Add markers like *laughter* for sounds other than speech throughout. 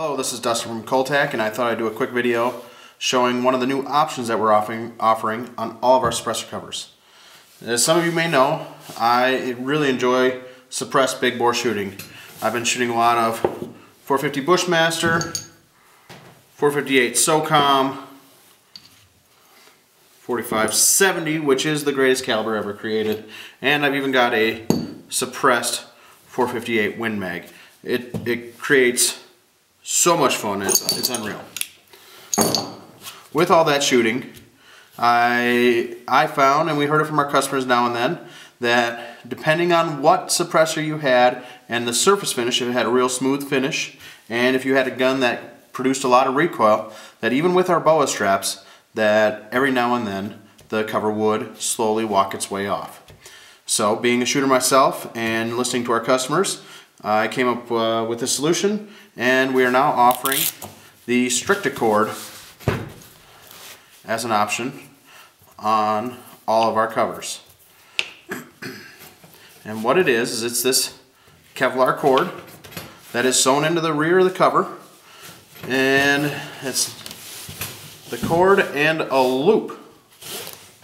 this is Dustin from Cole-TAC and I thought I'd do a quick video showing one of the new options that we're offering, offering on all of our suppressor covers. As some of you may know, I really enjoy suppressed big bore shooting. I've been shooting a lot of 450 Bushmaster, 458 SOCOM, 4570, which is the greatest caliber ever created, and I've even got a suppressed 458 Win Mag. It, it creates so much fun, it's, it's unreal. With all that shooting, I, I found, and we heard it from our customers now and then, that depending on what suppressor you had and the surface finish, if it had a real smooth finish, and if you had a gun that produced a lot of recoil, that even with our boa straps, that every now and then the cover would slowly walk its way off. So being a shooter myself and listening to our customers, I came up uh, with a solution and we are now offering the Stricta Cord as an option on all of our covers. *clears throat* and what it is, is it's this Kevlar cord that is sewn into the rear of the cover and it's the cord and a loop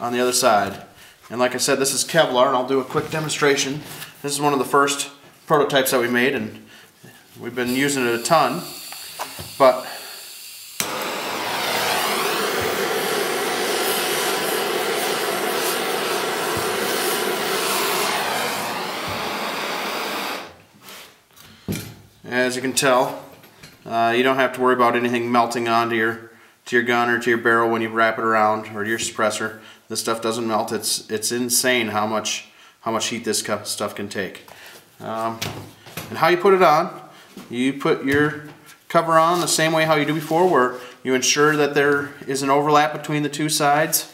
on the other side. And like I said, this is Kevlar and I'll do a quick demonstration. This is one of the first prototypes that we made and we've been using it a ton but as you can tell uh, you don't have to worry about anything melting onto your to your gun or to your barrel when you wrap it around or your suppressor. This stuff doesn't melt. It's it's insane how much how much heat this stuff can take um, and how you put it on, you put your cover on the same way how you do before where you ensure that there is an overlap between the two sides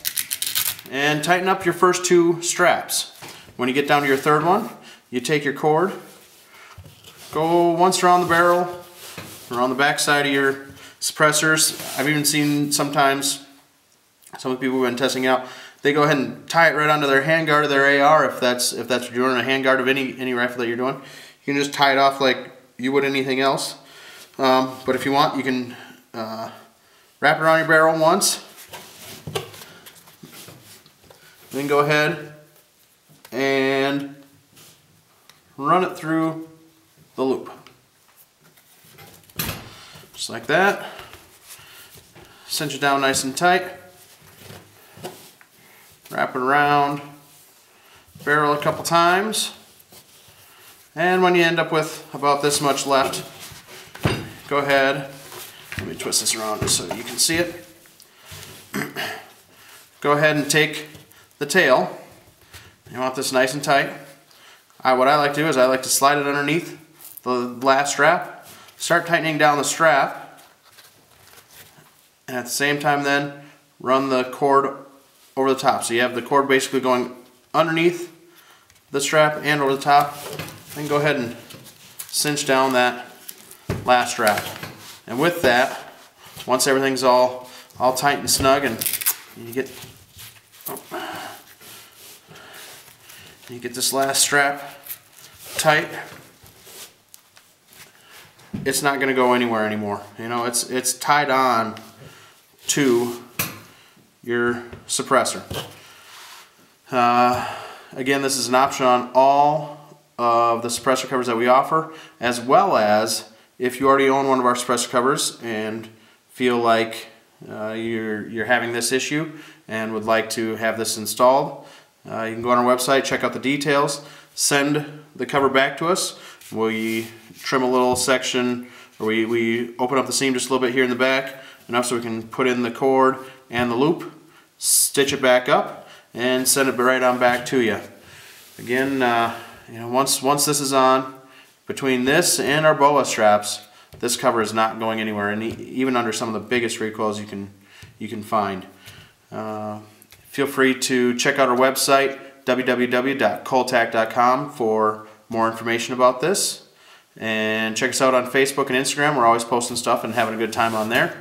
and tighten up your first two straps. When you get down to your third one, you take your cord, go once around the barrel, around the back side of your suppressors. I've even seen sometimes some of the people who've been testing out they go ahead and tie it right onto their handguard of their AR if that's if that's what you're doing, a handguard of any any rifle that you're doing. You can just tie it off like you would anything else. Um, but if you want, you can uh, wrap it around your barrel once. Then go ahead and run it through the loop. Just like that. Cinch it down nice and tight wrap it around, barrel a couple times, and when you end up with about this much left, go ahead, let me twist this around so you can see it. go ahead and take the tail, you want this nice and tight. I, what I like to do is I like to slide it underneath the last strap, start tightening down the strap, and at the same time then run the cord over the top. So you have the cord basically going underneath the strap and over the top. Then go ahead and cinch down that last strap. And with that, once everything's all all tight and snug and you get you get this last strap tight, it's not going to go anywhere anymore. You know, it's it's tied on to your suppressor. Uh, again, this is an option on all of the suppressor covers that we offer, as well as if you already own one of our suppressor covers and feel like uh, you're, you're having this issue and would like to have this installed, uh, you can go on our website, check out the details, send the cover back to us. We trim a little section, or we, we open up the seam just a little bit here in the back, enough so we can put in the cord and the loop, stitch it back up, and send it right on back to you. Again, uh, you know, once once this is on, between this and our boa straps, this cover is not going anywhere, and even under some of the biggest recoils you can you can find. Uh, feel free to check out our website www.cole-tac.com for more information about this. And check us out on Facebook and Instagram. We're always posting stuff and having a good time on there.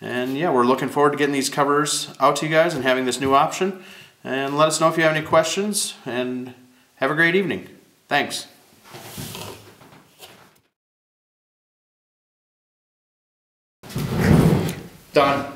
And yeah, we're looking forward to getting these covers out to you guys and having this new option. And let us know if you have any questions and have a great evening. Thanks. Done.